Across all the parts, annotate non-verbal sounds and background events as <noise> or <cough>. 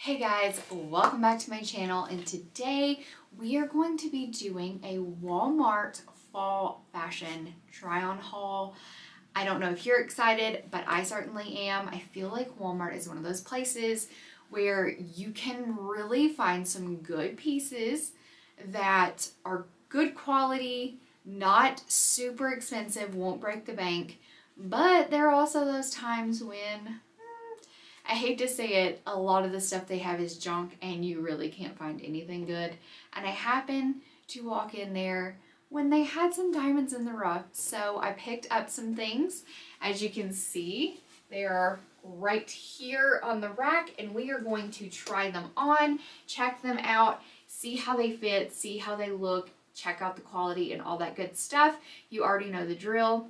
Hey guys, welcome back to my channel and today we are going to be doing a Walmart fall fashion try on haul. I don't know if you're excited, but I certainly am. I feel like Walmart is one of those places where you can really find some good pieces that are good quality, not super expensive, won't break the bank, but there are also those times when I hate to say it, a lot of the stuff they have is junk and you really can't find anything good. And I happened to walk in there when they had some diamonds in the rough. So I picked up some things. As you can see, they are right here on the rack and we are going to try them on, check them out, see how they fit, see how they look, check out the quality and all that good stuff. You already know the drill.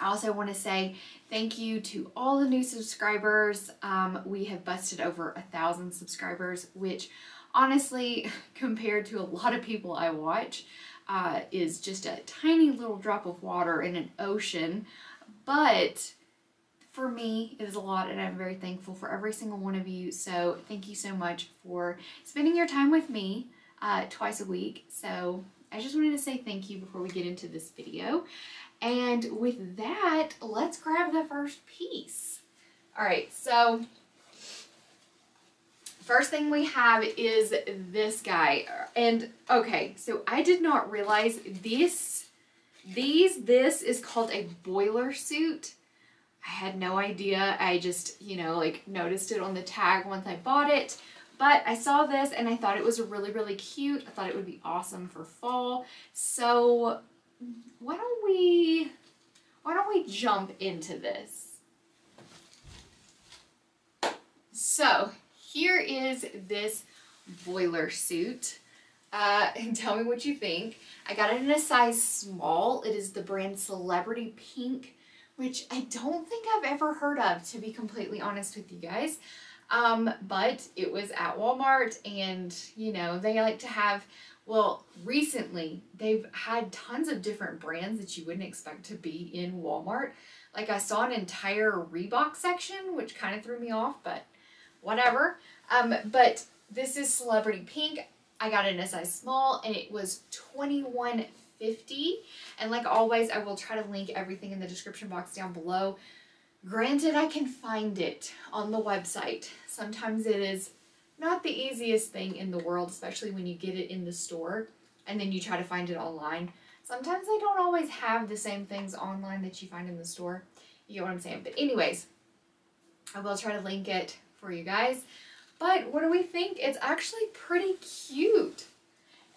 I also want to say thank you to all the new subscribers. Um, we have busted over a thousand subscribers, which honestly, <laughs> compared to a lot of people I watch, uh, is just a tiny little drop of water in an ocean. But for me, it is a lot, and I'm very thankful for every single one of you. So thank you so much for spending your time with me uh, twice a week. So I just wanted to say thank you before we get into this video. And with that, let's grab the first piece. All right, so first thing we have is this guy. And okay, so I did not realize this, these, this is called a boiler suit. I had no idea. I just, you know, like noticed it on the tag once I bought it. But I saw this and I thought it was really, really cute. I thought it would be awesome for fall. So why don't we, why don't we jump into this? So here is this boiler suit. Uh, <laughs> and tell me what you think. I got it in a size small. It is the brand Celebrity Pink, which I don't think I've ever heard of, to be completely honest with you guys. Um, but it was at Walmart and, you know, they like to have well, recently they've had tons of different brands that you wouldn't expect to be in Walmart. Like I saw an entire Reebok section, which kind of threw me off, but whatever. Um, but this is Celebrity Pink. I got it in a size small and it was $21.50. And like always, I will try to link everything in the description box down below. Granted, I can find it on the website. Sometimes it is not the easiest thing in the world, especially when you get it in the store and then you try to find it online. Sometimes they don't always have the same things online that you find in the store. You get what I'm saying? But anyways, I will try to link it for you guys. But what do we think? It's actually pretty cute.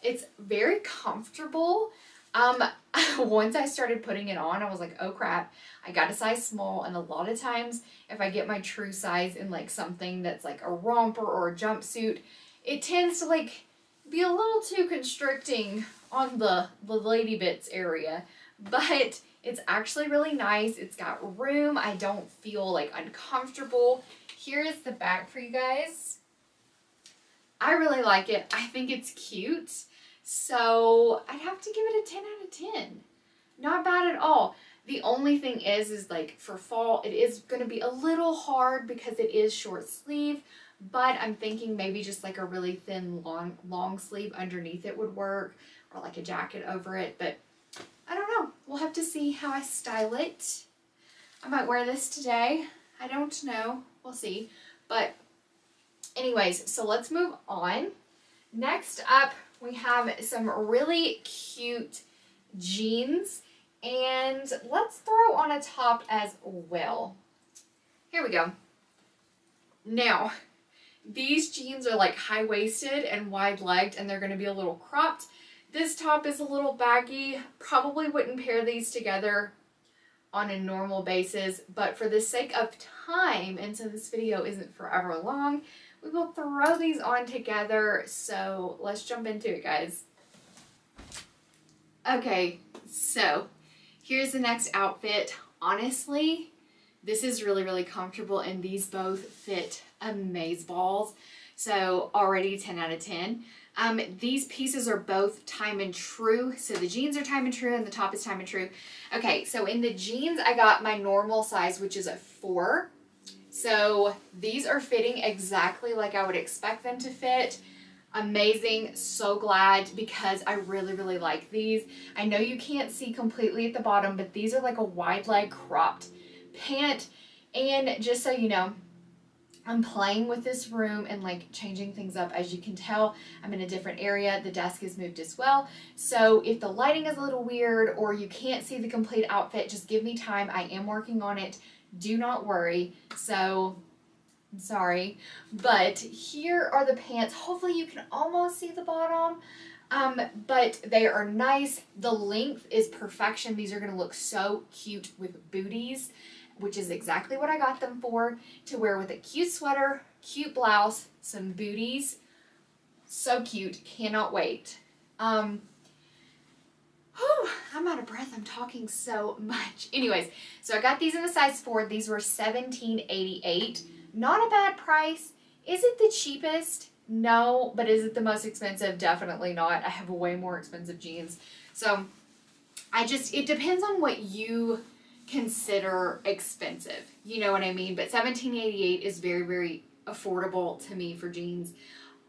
It's very comfortable. Um, <laughs> once I started putting it on, I was like, oh crap, I got a size small. And a lot of times, if I get my true size in like something that's like a romper or a jumpsuit, it tends to like be a little too constricting on the, the lady bits area. But it's actually really nice. It's got room. I don't feel like uncomfortable. Here is the back for you guys. I really like it. I think it's cute. So I'd have to give it a 10 out of 10. Not bad at all. The only thing is, is like for fall, it is going to be a little hard because it is short sleeve, but I'm thinking maybe just like a really thin long, long sleeve underneath it would work or like a jacket over it, but I don't know. We'll have to see how I style it. I might wear this today. I don't know. We'll see. But anyways, so let's move on. Next up, we have some really cute jeans and let's throw on a top as well. Here we go. Now, these jeans are like high-waisted and wide-legged and they're going to be a little cropped. This top is a little baggy. Probably wouldn't pair these together on a normal basis, but for the sake of time, and so this video isn't forever long, we will throw these on together. So let's jump into it, guys. Okay, so here's the next outfit. Honestly, this is really, really comfortable and these both fit amaze balls. So already 10 out of 10. Um, these pieces are both Time and Tru. So the jeans are Time and Tru and the top is Time and Tru. Okay, so in the jeans, I got my normal size, which is a four. So these are fitting exactly like I would expect them to fit. Amazing, so glad because I really, really like these. I know you can't see completely at the bottom, but these are like a wide leg cropped pant. And just so you know, I'm playing with this room and like changing things up. As you can tell, I'm in a different area. The desk is moved as well. So if the lighting is a little weird or you can't see the complete outfit, just give me time. I am working on it. Do not worry. So I'm sorry. But here are the pants. Hopefully you can almost see the bottom. Um, but they are nice. The length is perfection. These are going to look so cute with booties which is exactly what I got them for, to wear with a cute sweater, cute blouse, some booties. So cute. Cannot wait. Um, I'm out of breath. I'm talking so <laughs> much. Anyways, so I got these in a size 4. These were $17.88. Not a bad price. Is it the cheapest? No, but is it the most expensive? Definitely not. I have way more expensive jeans. So I just, it depends on what you consider expensive. You know what I mean? But 1788 is very, very affordable to me for jeans.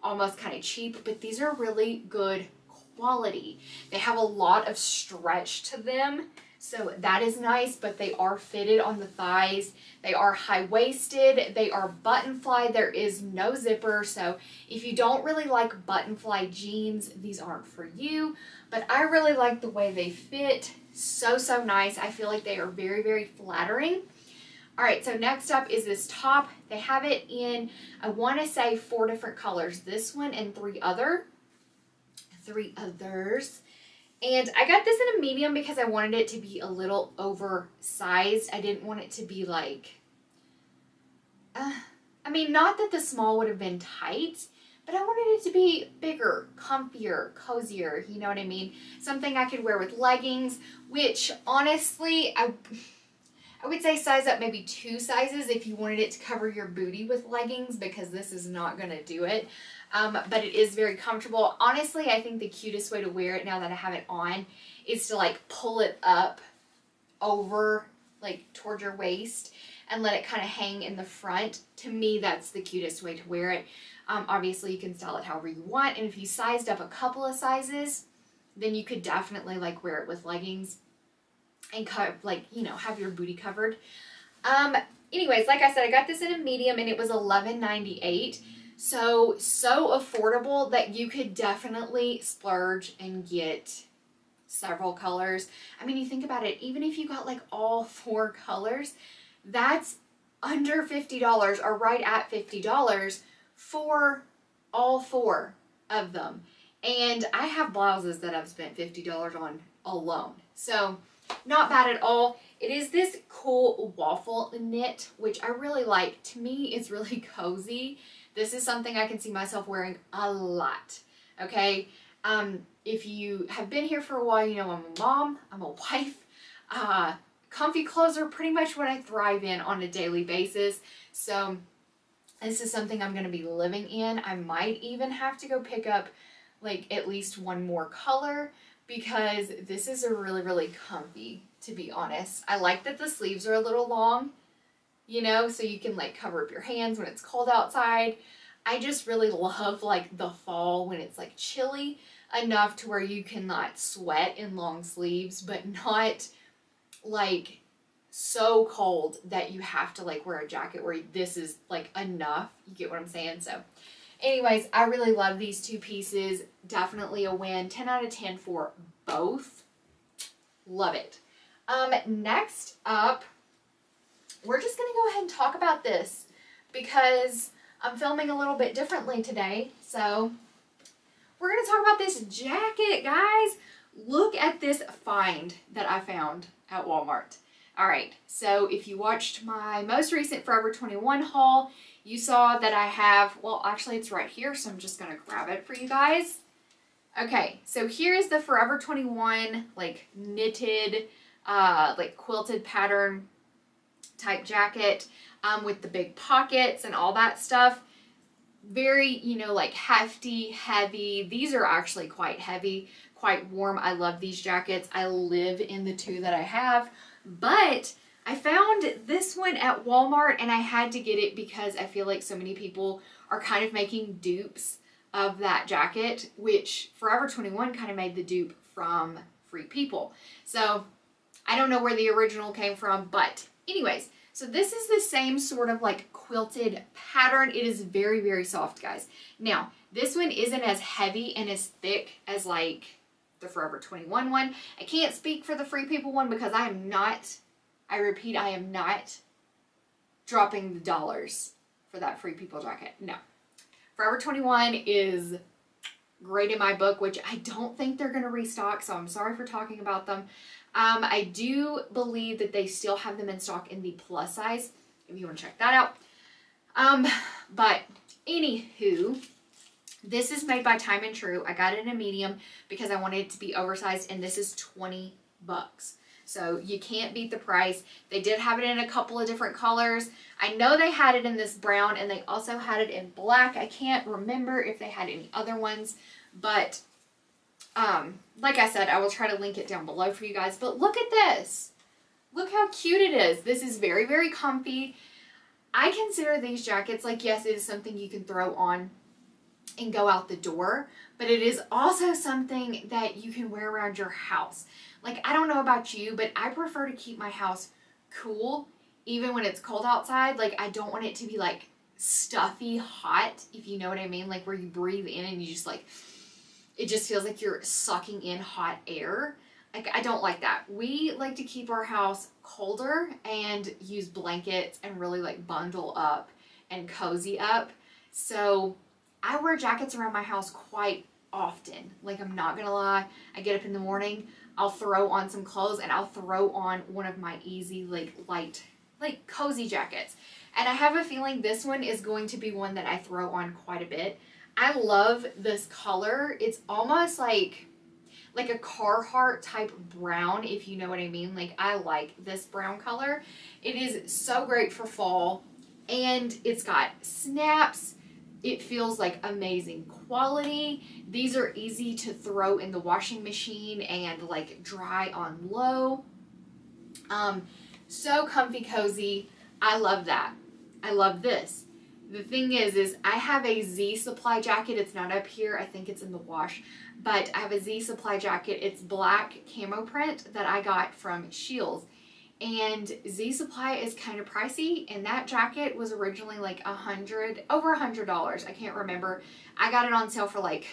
Almost kind of cheap, but these are really good quality. They have a lot of stretch to them. So that is nice, but they are fitted on the thighs. They are high-waisted. They are button fly. There is no zipper. So if you don't really like button fly jeans, these aren't for you. But I really like the way they fit. So, so nice. I feel like they are very, very flattering. All right, so next up is this top. They have it in, I want to say four different colors. This one and three other, three others. And I got this in a medium because I wanted it to be a little oversized. I didn't want it to be like, uh, I mean, not that the small would have been tight, but I wanted it to be bigger, comfier, cozier, you know what I mean? Something I could wear with leggings, which honestly, I, I would say size up maybe two sizes if you wanted it to cover your booty with leggings because this is not going to do it. Um, but it is very comfortable. Honestly, I think the cutest way to wear it now that I have it on is to like pull it up over like towards your waist and let it kind of hang in the front. To me, that's the cutest way to wear it. Um, obviously, you can style it however you want. And if you sized up a couple of sizes, then you could definitely like wear it with leggings and cut like, you know, have your booty covered. Um, anyways, like I said, I got this in a medium and it was $11.98. So, so affordable that you could definitely splurge and get several colors. I mean, you think about it, even if you got like all <laughs> four colors, that's under $50 or right at $50 for all four of them. And I have blouses that I've spent $50 on alone. So not bad at all. It is this cool waffle knit, which I really like. To me, it's really <laughs> cozy. This is something I can see myself wearing a lot. Okay. Um, if you have been here for a while, you know I'm a mom, I'm a wife. Uh, comfy clothes are pretty much what I thrive in on a daily basis. So this is something I'm going to be living in. I might even have to go pick up like at least one more color because this is a really, really comfy, to be honest. I like that the sleeves are a little long, you know, so you can like cover up your hands when it's cold outside. I just really love like the fall when it's like chilly enough to where you can not sweat in long sleeves, but not like so cold that you have to like wear a jacket where this is like enough. You get what I'm saying? So anyways, I really love these two pieces. Definitely a win. 10 out of 10 for both. Love it. Um, next up, we're just going to go ahead and talk about this because I'm filming a little bit differently today. So we're going to talk about this jacket, guys. Look at this find that I found at Walmart. All right, so if you watched my most recent Forever 21 haul, you saw that I have, well, actually it's right here, so I'm just gonna grab it for you guys. Okay, so here's the Forever 21, like knitted, uh, like quilted pattern type jacket um, with the big pockets and all that stuff. Very, you know, like hefty, heavy. These are actually quite heavy, quite warm. I love these jackets. I live in the two that I have. But I found this one at Walmart and I had to get it because I feel like so many people are kind of making dupes of that jacket, which Forever 21 kind of made the dupe from Free People. So I don't know where the original came from, but anyways, so this is the same sort of like quilted pattern. It is very, very soft, guys. Now, this one isn't as heavy and as thick as like the Forever 21 one. I can't speak for the Free People one because I am not, I repeat, I am not dropping the dollars for that Free People jacket. No. Forever 21 is great in my book, which I don't think they're going to restock, so I'm sorry for talking about them. Um, I do believe that they still have them in stock in the plus size, if you want to check that out. Um, but anywho, this is made by Time and Tru. I got it in a medium because I wanted it to be oversized, and this is 20 bucks. So you can't beat the price. They did have it in a couple of different colors. I know they had it in this brown and they also had it in black. I can't remember if they had any other ones, but um, like I said, I will try to link it down below for you guys. But look at this. Look how cute it is. This is very, very comfy. I consider these jackets, like yes, it is something you can throw on and go out the door, but it is also something that you can wear around your house. Like, I don't know about you, but I prefer to keep my house cool even when it's cold outside. Like, I don't want it to be like stuffy hot, if you know what I mean. Like, where you breathe in and you just like, it just feels like you're sucking in hot air. Like, I don't like that. We like to keep our house colder and use blankets and really like bundle up and cozy up. So, I wear jackets around my house quite often. Like, I'm not gonna lie. I get up in the morning, I'll throw on some clothes and I'll throw on one of my easy, like, light, like, cozy jackets. And I have a feeling this one is going to be one that I throw on quite a bit. I love this color. It's almost like like a Carhartt type brown, if you know what I mean. Like, I like this brown color. It is so great for fall, and it's got snaps, it feels like amazing quality. These are easy to throw in the washing machine and like dry on low. Um, so comfy cozy. I love that. I love this. The thing is, is I have a Z supply jacket. It's not up here. I think it's in the wash. But I have a Z supply jacket. It's black camo print that I got from Scheels and Z Supply is kind of pricey and that jacket was originally like a hundred over a hundred dollars I can't remember I got it on sale for like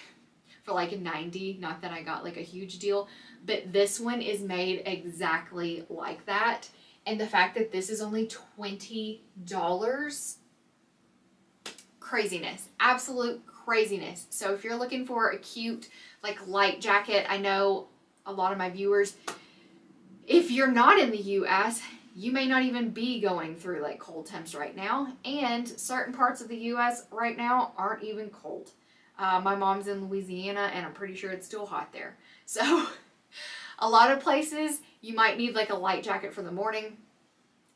for like 90 not that I got like a huge deal but this one is made exactly like that and the fact that this is only $20 craziness absolute craziness so if you're looking for a cute like light jacket I know a lot of my viewers if you're not in the US, you may not even be going through like cold temps right now. And certain parts of the US right now aren't even cold. Uh, my mom's in Louisiana and I'm pretty sure it's still hot there. <laughs> So a lot of places you might need like a light jacket for the morning.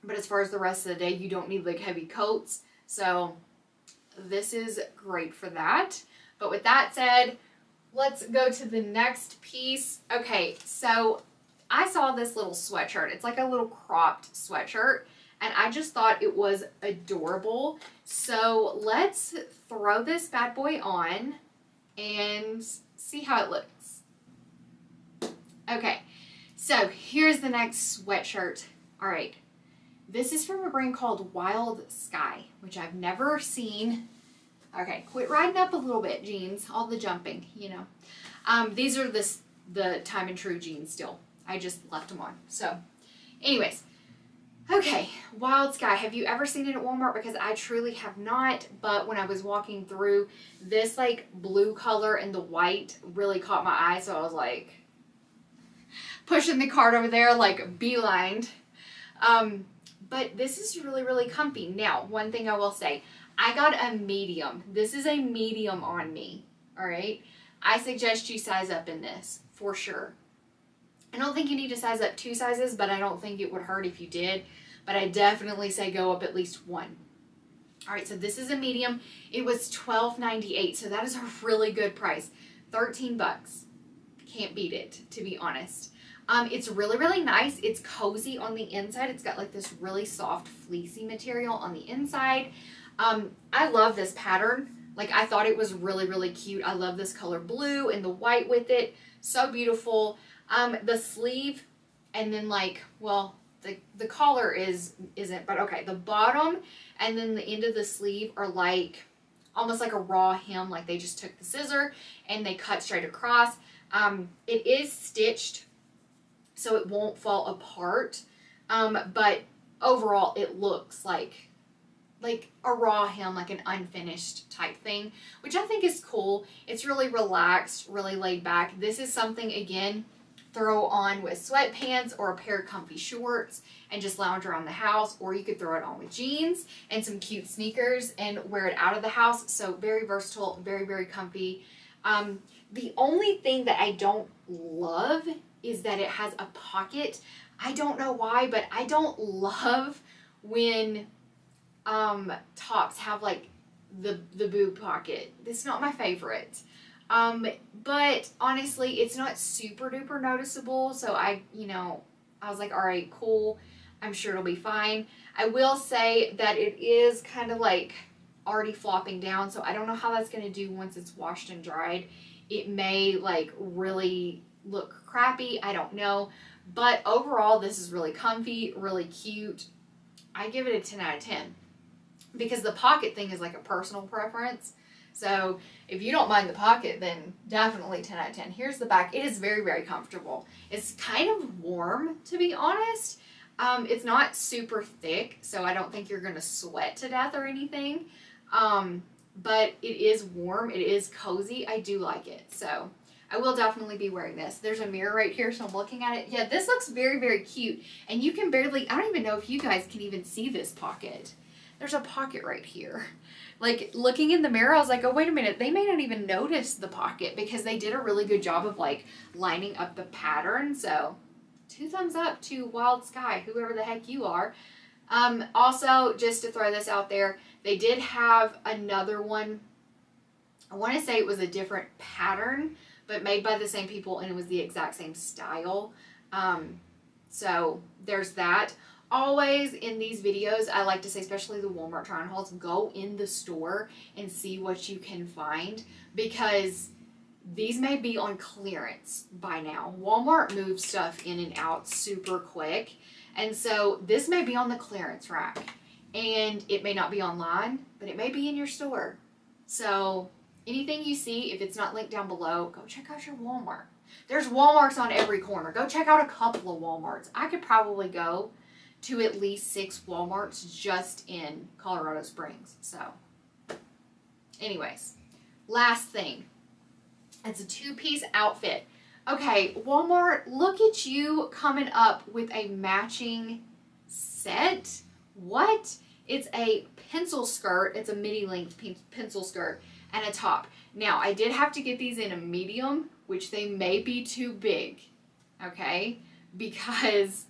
But as far as the rest of the day, you don't need like heavy coats. So this is great for that. But with that said, let's go to the next piece. Okay, so I saw this little sweatshirt. It's like a little cropped sweatshirt and I just thought it was adorable. So let's throw this bad boy on and see how it looks. Okay, so here's the next sweatshirt. All right, this is from a brand called Wild Skye, which I've never seen. Okay, quit riding up a little bit, jeans. All the jumping, you know. Um, these are the, the Time and Tru jeans still. I just left them on. So, anyways. Okay, Wild Skye. Have you ever seen it at Walmart? Because I truly have not, but when I was walking through, this like blue color and the white really caught my eye, so I was like pushing the cart over there like beelined. Um, but this is really, really comfy. Now, one thing I will say, I got a medium. This is a medium on me, all right? I suggest you size up in this, for sure. I don't think you need to size up two sizes, but I don't think it would hurt if you did. But I definitely say go up at least one. All right, so this is a medium. It was $12.98, so that is a really good price. 13 bucks. Can't beat it, to be honest. Um, it's really, really nice. It's cozy on the inside. It's got like this really soft fleecy material on the inside. Um, I love this pattern. Like I thought it was really, really cute. I love this color blue and the white with it. So beautiful. Um, the sleeve and then like, well, the, the collar is, isn't, but okay. The bottom and then the end of the sleeve are like, almost like a raw hem. Like they just took the scissor and they cut straight across. Um, it is stitched so it won't fall apart. Um, but overall, it looks like like a raw hem, like an unfinished type thing, which I think is cool. It's really relaxed, really laid back. This is something, again, throw on with sweatpants or a pair of comfy shorts and just lounge around the house, or you could throw it on with jeans and some cute sneakers and wear it out of the house. So very versatile, very, very comfy. Um, the only thing that I don't love is that it has a pocket. I don't know why, but I don't love when um, tops have like the the boob pocket. It's not my favorite. Um, but honestly, it's not super duper noticeable. So I, you know, I was like, all right, cool. I'm sure it'll be fine. I will say that it is kind of like already flopping down. So I don't know how that's going to do once it's washed and dried. It may like really look crappy. I don't know. But overall, this is really comfy, really cute. I give it a 10 out of 10 because the pocket thing is like a personal preference. So if you don't mind the pocket, then definitely 10 out of 10. Here's the back. It is very, very comfortable. It's kind of warm, to be honest. Um, it's not super thick, so I don't think you're going to sweat to death or anything. Um, but it is warm. It is cozy. I do like it. So I will definitely be wearing this. There's a mirror right here, so I'm looking at it. Yeah, this looks very, very cute. And you can barely, I don't even know if you guys can even see this pocket there's a pocket right here. Like looking in the mirror, I was like, oh, wait a minute. They may not even notice the pocket because they did a really good job of like lining up the pattern. So two thumbs up to Wild Skye, whoever the heck you are. Um, also, just to throw this out there, they did have another one. I want to say it was a different pattern, but made by the same people and it was the exact same style. Um, so there's that always in these videos, I like to say, especially the Walmart try on hauls, go in the store and see what you can find because these may be on clearance by now. Walmart moves stuff in and out super quick. And so this may be on the clearance rack and it may not be online, but it may be in your store. So anything you see, if it's not linked down below, go check out your Walmart. There's Walmarts on every corner. Go check out a couple of Walmarts. I could probably go to at least six Walmarts just in Colorado Springs. So, anyways, last thing. It's a two-piece outfit. Okay, Walmart, look at you coming up with a matching set. What? It's a pencil skirt. It's a midi length pencil skirt and a top. Now, I did have to get these in a medium, which they may be too big, okay? Because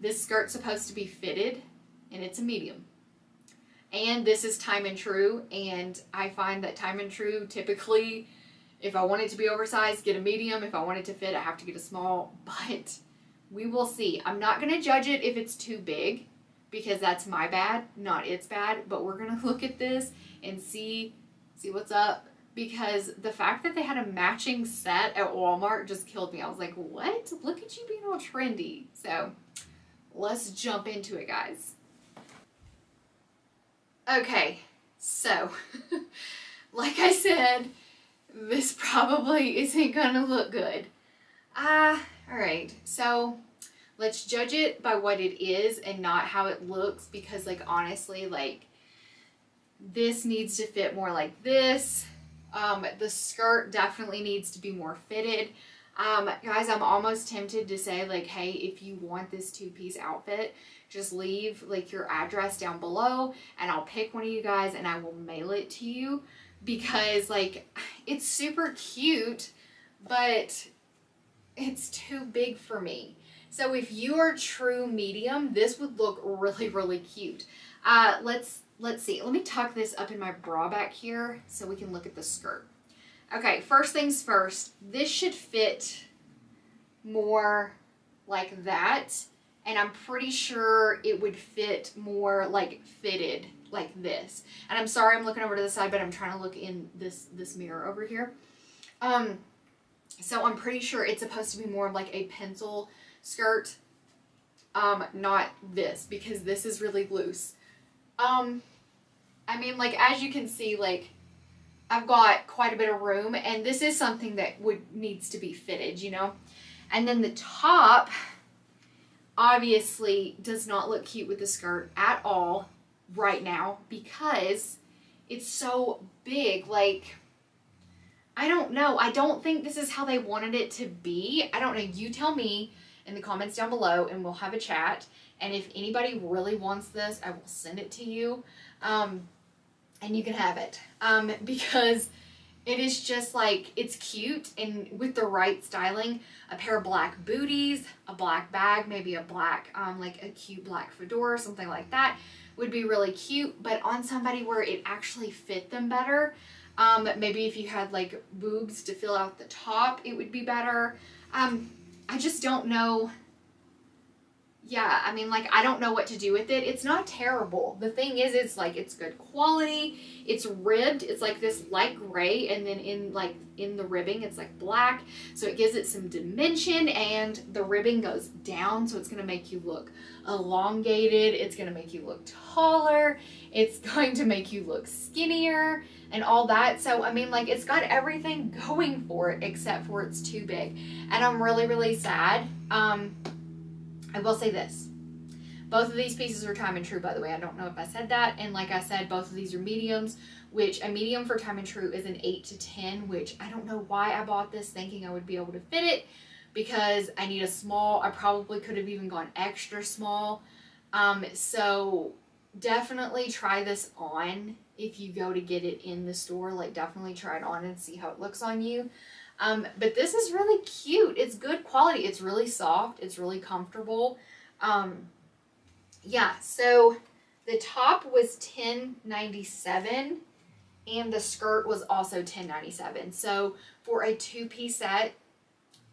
this skirt's supposed to be fitted and it's a medium. And this is Time and Tru and I find that Time and Tru typically if I want it to be oversized, get a medium. If I want it to fit, I have to get a small, but we will see. I'm not going to judge it if it's too big because that's my bad, not its bad, but we're going <laughs> to look at this and see see what's up because the fact that they had a matching set at Walmart just killed me. I was like, "What? Look at you being all trendy." So, let's jump into it, guys. Okay, so, <laughs> like I said, this probably isn't gonna look good. Ah, uh, alright, so let's judge it by what it is and not how it looks because, like, honestly, like, this needs to fit more like this. Um, the skirt definitely needs to be more fitted. Um, guys, I'm almost tempted to say like, hey, if you want this two-piece outfit, just leave like your address down below and I'll pick one of you guys and I will mail it to you because like it's super cute, but it's too big for me. So if you are true medium, this would look really, really cute. Uh, let's, let's see. Let me tuck this up in my bra back here so we can look at the skirt. Okay, first things first, this should fit more like that. And I'm pretty sure it would fit more like fitted like this. And I'm sorry I'm looking over to the side, but I'm trying to look in this, this mirror over here. Um, so I'm pretty sure it's supposed to be more of like a pencil skirt. Um, not this because this is really loose. Um, I mean, like, as you can see, like, I've got quite a bit of room and this is something that would needs to be fitted, you know? And then the top obviously does not look cute with the skirt at all right now because it's so big. Like, I don't know. I don't think this is how they wanted it to be. I don't know. You tell me in the comments down below and we'll have a chat. And if anybody really wants this, I will send it to you. Um, and you can have it. Um, <laughs> because it is just like, it's cute and with the right styling, a pair of black booties, a black bag, maybe a black, um, like a cute black fedora, something like that would be really cute, but on somebody where it actually fit them better. Um, maybe if you had like boobs to fill out the top, it would be better. Um, I just don't know yeah, I mean, like, I don't know what to do with it. It's not terrible. The thing is, it's like, it's good quality. It's ribbed. It's like this light gray, and then in, like, in the ribbing, it's like black. So it gives it some dimension, and the ribbing goes down, so it's going to make you look elongated. It's going to make you look taller. It's <laughs> going to make you look skinnier and all that. So, I mean, like, it's got everything <laughs> going for it, except for it's too big. And I'm really, really sad. Um, I will say this. Both of these pieces are Time and Tru, by the way. I don't know if I said that. And like I said, both of these are mediums, which a medium for Time and Tru is an 8 to 10, which I don't know why I bought this thinking I would be able to fit it because I need a small. I probably could have even gone extra small. Um, so definitely try this on if you go to get it in the store. Like definitely try it on and see how it looks on you. Um, but this is really cute. It's good quality. It's really soft. It's really comfortable. Um, yeah, so the top was ten ninety seven, and the skirt was also ten ninety seven. So for a two-piece set,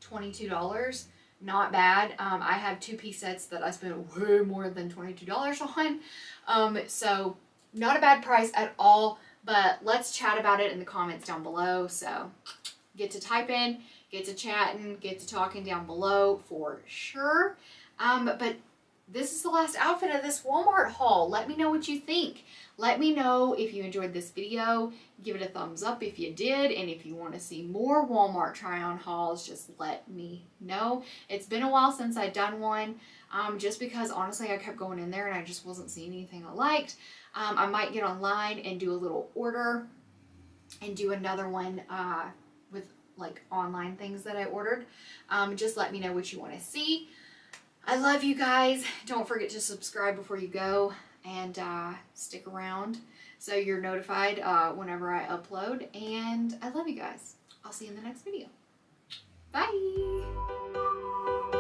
$22. Not bad. Um, I have two-piece sets that I spent way more than $22 on. Um, so not a bad price at all, but let's chat about it in the comments down below. So get to typing, get to chatting, get to talking down below for sure. Um, but this is the last outfit of this Walmart haul. Let me know what you think. Let me know if you enjoyed this video. Give it a thumbs up if you did. And if you want to see more Walmart try-on hauls, just let me know. It's been a while since I've done one. Um, just because honestly I kept going in there and I just wasn't seeing anything I liked. Um, I might get online and do a little order and do another one uh, like online things that I ordered. Um, just let me know what you want to see. I love you guys. Don't forget to subscribe before you go and uh, stick around so you're notified uh, whenever I upload. And I love you guys. I'll see you in the next video. Bye.